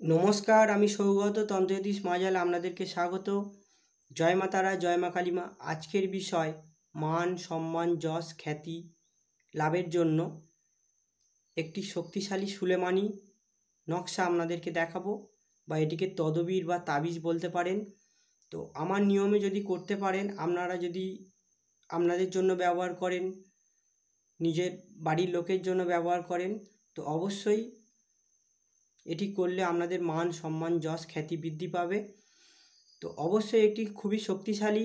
নমস্কার, আমি সৌগত তন্ত্রজ্যোতিষ মাজাল আপনাদেরকে স্বাগত। জয় মা তারা, জয় মা কালীমা। আজকের বিষয়, মান, সম্মান, যশ, খ্যাতি, লাভের জন্য একটি শক্তিশালী সুলেমানি নকশা আপনাদেরকে দেখাবো বা এটিকে তদবির বা তাবিজ বলতে পারেন। তো আমার নিয়মে যদি করতে পারেন, আপনারা যদি আপনাদের জন্য ব্যবহার করেন, নিজের বাড়ির লোকের জন্য ব্যবহার করেন, তো অবশ্যই এটি করলে আপনাদের মান, সম্মান, যশ, খ্যাতি বৃদ্ধি পাবে। তো অবশ্যই এটি খুবই শক্তিশালী।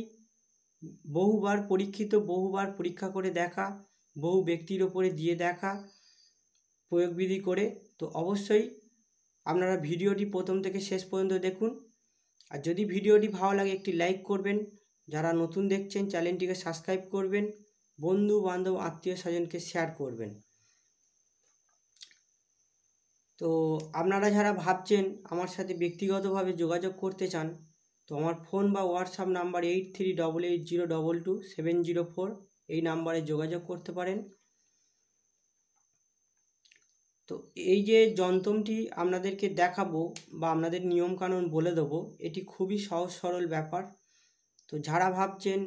বহুবার পরীক্ষিত, বহুবার পরীক্ষা করে দেখা, বহু ব্যক্তির ওপরে দিয়ে দেখা প্রয়োগবিধি করে। তো অবশ্যই আপনারা ভিডিওটি প্রথম থেকে শেষ পর্যন্ত দেখুন। আর যদি ভিডিওটি ভালো লাগে, একটি লাইক করবেন। যারা নতুন দেখছেন, চ্যানেলটিকে সাবস্ক্রাইব করবেন। বন্ধু বান্ধব আত্মীয় স্বজনকে শেয়ার করবেন। তো আপনারা যারা ভাবছেন আমার সাথে ব্যক্তিগতভাবে যোগাযোগ করতে চান, তো আমার ফোন বা WhatsApp number eight three double eight zero double two seven zero four এই নাম্বারে যোগাযোগ করতে পারেন। তো এই যে যন্ত্রটি আপনাদেরকে দেখাবো বা আপনাদের নিয়মকানুন বলে দেবো, এটি খুবই সহজ সরল ব্যাপার। তো যারা ভাবছেন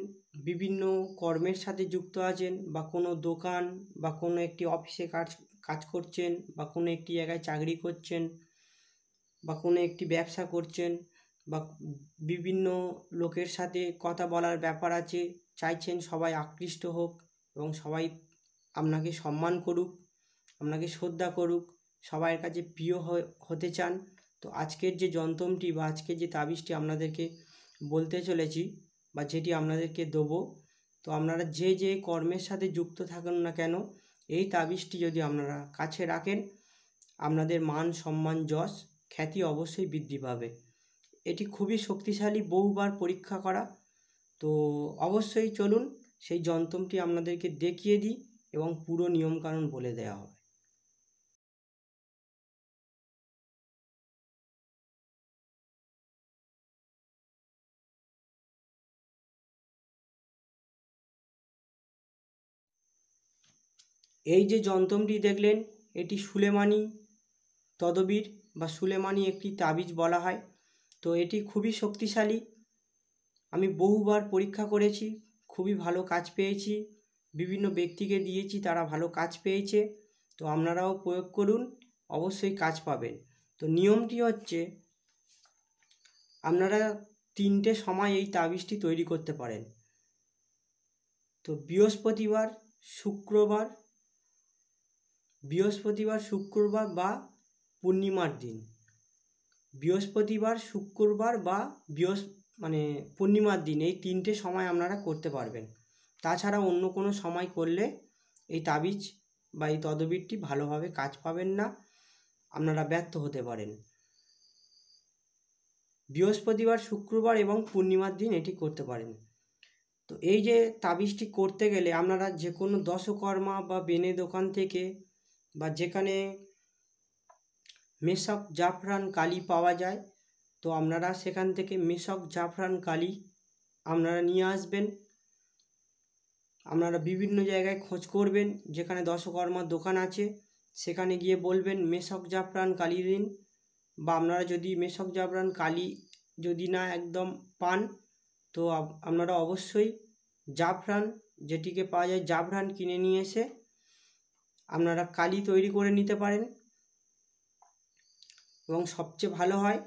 বিভিন্ন কর্মের সাথে যুক্ত আছেন বা কোনো দোকান বা কোনো একটি অফিসে কাজ কাজ করছেন বা কোনো একটি জায়গায় চাকরি করছেন বা কোনো একটি ব্যবসা করছেন বা বিভিন্ন লোকের সাথে কথা বলার ব্যাপার আছে, চাইছেন সবাই আকৃষ্ট হোক এবং সবাই আপনাকে সম্মান করুক, আপনাকে শ্রদ্ধা করুক, সবাইয়ের কাছে প্রিয় হতে চান। তো আজকের যে যন্ত্রটি বা আজকের যে তাবিজটি আপনাদেরকে বলতে চলেছি বা যেটি আপনাদেরকে দেবো, তো আপনারা যে যে কর্মের সাথে যুক্ত থাকুন না কেন এই তাবিজটি যদি আপনারা কাছে রাখেন, আপনাদের মান, সম্মান, যশ, খ্যাতি অবশ্যই বৃদ্ধি পাবে। এটি খুবই শক্তিশালী, বহুবার পরীক্ষা করা। তো অবশ্যই চলুন, সেই যন্ত্রটি আপনাদেরকে দেখিয়ে দিই এবং পুরো নিয়মকানুন বলে দেওয়া হবে। এই যে যন্ত্রটি দেখলেন, এটি সুলেমানি তদবির বা সুলেমানি একটি তাবিজ বলা হয়। তো এটি খুবই শক্তিশালী। আমি বহুবার পরীক্ষা করেছি, খুবই ভালো কাজ পেয়েছি। বিভিন্ন ব্যক্তিকে দিয়েছি, তারা ভালো কাজ পেয়েছে। তো আপনারাও প্রয়োগ করুন, অবশ্যই কাজ পাবেন। তো নিয়মটি হচ্ছে, আপনারা তিনটে সময় এই তাবিজটি তৈরি করতে পারেন। তো বৃহস্পতিবার, শুক্রবার বৃহস্পতিবার শুক্রবার বা পূর্ণিমার দিন। বৃহস্পতিবার, শুক্রবার বা বৃহস্ মানে পূর্ণিমার দিন এই তিনটে সময় আপনারা করতে পারবেন। তাছাড়া অন্য কোনো সময় করলে এই তাবিজ বা এই তদবিরটি ভালোভাবে কাজ পাবেন না, আপনারা ব্যর্থ হতে পারেন। বৃহস্পতিবার, শুক্রবার এবং পূর্ণিমার দিন এটি করতে পারেন। তো এই যে তাবিজটি করতে গেলে আপনারা যে কোনো দশকর্মা বা বেনে দোকান থেকে বা যেখানে মেশক জাফরান কালি পাওয়া যায়, তো আপনারা সেখান থেকে মেশক জাফরান কালি আপনারা নিয়ে আসবেন। আপনারা বিভিন্ন জায়গায় খোঁজ করবেন, যেখানে দশকর্মার দোকান আছে, সেখানে গিয়ে বলবেন মেশক জাফরান কালি দিন, বা আপনারা যদি মেশক জাফরান কালি যদি না একদম পান, তো আপনারা অবশ্যই জাফরান, যেটিকে পাওয়া যায় জাফরান কিনে নিয়ে এসে আপনারা কালি তৈরি করে নিতে পারেন। এবং সবচেয়ে ভালো হয়,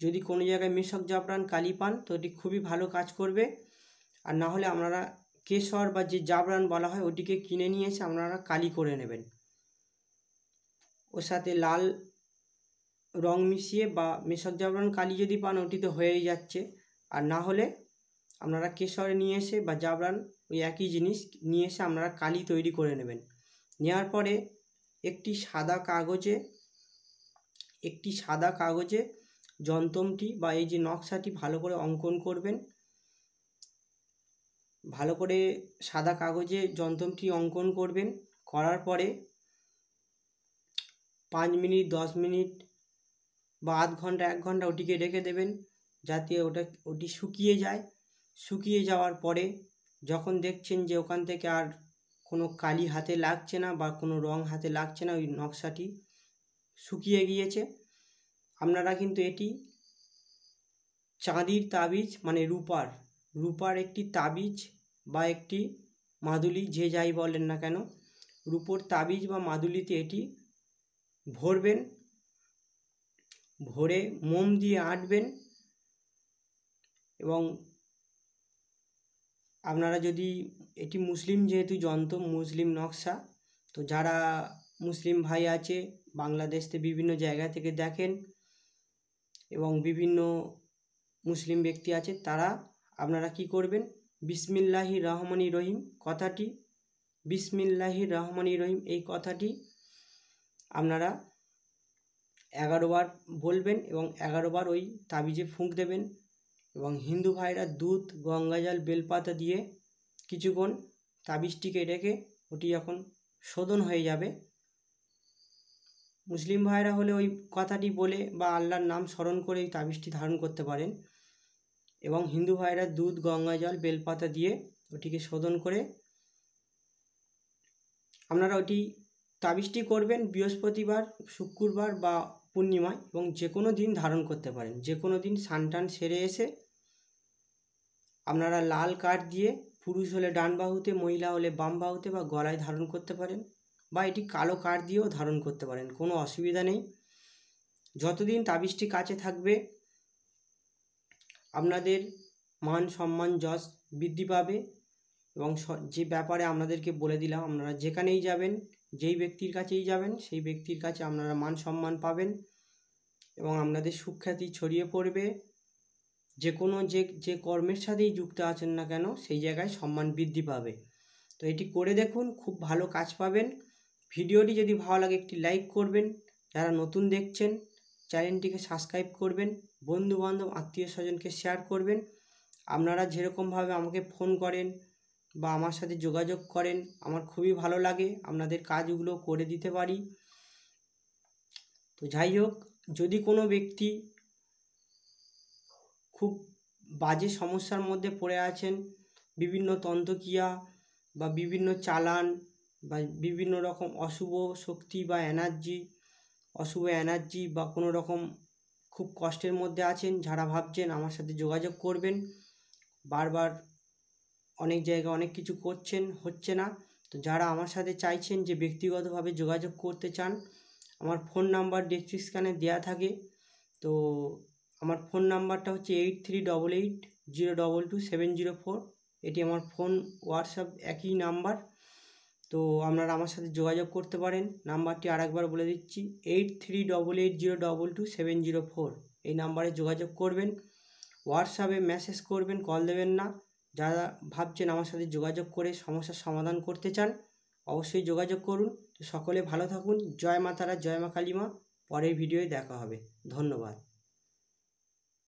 যদি কোনো জায়গায় মেশক জাফরান কালি পান, তো এটি খুবই ভালো কাজ করবে। আর না হলে আপনারা কেশর বা যে জাফরান বলা হয়, ওটিকে কিনে নিয়ে এসে আপনারা কালি করে নেবেন। ওর সাথে লাল রং মিশিয়ে বা মেশক জাফরান কালি যদি পান, ওটি তো হয়েই যাচ্ছে। আর না হলে আপনারা কেশর নিয়ে এসে বা জাফরান ওই একই জিনিস নিয়ে এসে আপনারা কালি তৈরি করে নেবেন। নেওয়ার পরে একটি সাদা কাগজে, একটি সাদা কাগজে যন্ত্রটি বা এই যে নকশাটি ভালো করে অঙ্কন করবেন। ভালো করে সাদা কাগজে যন্ত্রটি অঙ্কন করবেন। করার পরে পাঁচ মিনিট, দশ মিনিট বা আধ ঘণ্টা, এক ঘণ্টা ওটিকে রেখে দেবেন যাতে ওটা, ওটি শুকিয়ে যায়। শুকিয়ে যাওয়ার পরে যখন দেখছেন যে ওখান থেকে আর কোনো কালি হাতে লাগছে না বা কোনো রং হাতে লাগছে না, ওই নকশাটি শুকিয়ে গিয়েছে। আপনারা কিন্তু এটি চাঁদির তাবিজ মানে রূপার রূপার একটি তাবিজ বা একটি মাদুলি যে যাই বলেন না কেন, রূপোর তাবিজ বা মাদুলিতে এটি ভরবেন, ভরে মোম দিয়ে আঁটবেন এবং আপনারা যদি এটি মুসলিম যেহেতু যন্ত্র মুসলিম নকশা। তো যারা মুসলিম ভাই আছে, বাংলাদেশতে বিভিন্ন জায়গা থেকে দেখেন এবং বিভিন্ন মুসলিম ব্যক্তি আছে, তারা আপনারা কি করবেন? বিসমিল্লাহি রহমানি রহিম কথাটি বিসমিল্লাহি রহমানি রহিম এই কথাটি আপনারা এগারো বার বলবেন এবং এগারো বার ওই তাবিজে ফুঁক দেবেন এবং হিন্দু ভাইরা দুধ, গঙ্গাজল, বেলপাতা দিয়ে কিছুক্ষণ তাবিজটিকে রেখে ওটি যখন শোধন হয়ে যাবে, মুসলিম ভাইরা হলে ওই কথাটি বলে বা আল্লাহর নাম স্মরণ করে এই তাবিজটি ধারণ করতে পারেন এবং হিন্দু ভাইরা দুধ, গঙ্গা জল, বেলপাতা দিয়ে ওটিকে শোধন করে আপনারা ওটি তাবিজটি করবেন বৃহস্পতিবার, শুক্রবার বা পূর্ণিমায় এবং যে কোনো দিন ধারণ করতে পারেন। যে কোনো দিন সানটান সেরে এসে আপনারা লাল কাঠ দিয়ে পুরুষ হলে ডান বাহুতে, মহিলা হলে বাম বাহুতে বা গলায় ধারণ করতে পারেন বা এটি কালো কাঠ দিয়েও ধারণ করতে পারেন, কোনো অসুবিধা নেই। যতদিন তাবিজটি কাছে থাকবে, আপনাদের মান, সম্মান, যশ বৃদ্ধি পাবে এবং যে ব্যাপারে আপনাদেরকে বলে দিলাম, আপনারা যেখানেই যাবেন, যেই ব্যক্তির কাছেই যাবেন, সেই ব্যক্তির কাছে আপনারা মান, সম্মান পাবেন এবং আপনাদের সুখ্যাতি ছড়িয়ে পড়বে। যে কোনো যে যে কর্মের সাথেই যুক্ত আছেন না কেন, সেই জায়গায় সম্মান বৃদ্ধি পাবে। তো এটি করে দেখুন, খুব ভালো কাজ পাবেন। ভিডিওটি যদি ভালো লাগে, একটি লাইক করবেন। যারা নতুন দেখছেন, চ্যানেলটিকে সাবস্ক্রাইব করবেন। বন্ধু বান্ধব আত্মীয় স্বজনকে শেয়ার করবেন। আপনারা যেরকমভাবে আমাকে ফোন করেন বা আমার সাথে যোগাযোগ করেন, আমার খুবই ভালো লাগে। আপনাদের কাজগুলো করে দিতে পারি। তো যাই হোক, যদি কোনো ব্যক্তি খুব বাজে সমস্যার মধ্যে পড়ে আছেন। বিভিন্ন তন্ত্রক্রিয়া বা বিভিন্ন চালান বা বিভিন্ন রকম অশুভ শক্তি বা এনার্জি অশুভ এনার্জি বা কোনো রকম খুব কষ্টের মধ্যে আছেন যারা ভাবছেন আমার সাথে যোগাযোগ করবেন। বারবার অনেক জায়গায় অনেক কিছু করছেন, হচ্ছে না। তো যারা আমার সাথে চাইছেন যে ব্যক্তিগতভাবে যোগাযোগ করতে চান, আমার ফোন নাম্বার ডেসক্রিপশানে দেওয়া থাকে। তো আমার ফোন নাম্বারটা হচ্ছে eight three double eight zero double two seven zero four. এটি আমার ফোন, হোয়াটসঅ্যাপ একই নাম্বার। তো আপনারা আমার সাথে যোগাযোগ করতে পারেন। নাম্বারটি আরেকবার বলে দিচ্ছি, eight three double eight zero double two seven zero four. এই নাম্বারে যোগাযোগ করবেন, হোয়াটসঅ্যাপে মেসেজ করবেন, কল দেবেন না। যারা ভাবছেন আমার সাথে যোগাযোগ করে সমস্যার সমাধান করতে চান, অবশ্যই যোগাযোগ করুন। তো সকলে ভালো থাকুন। জয় মাতারা, জয় মা কালী মা পরের ভিডিওয় দেখা হবে। ধন্যবাদ।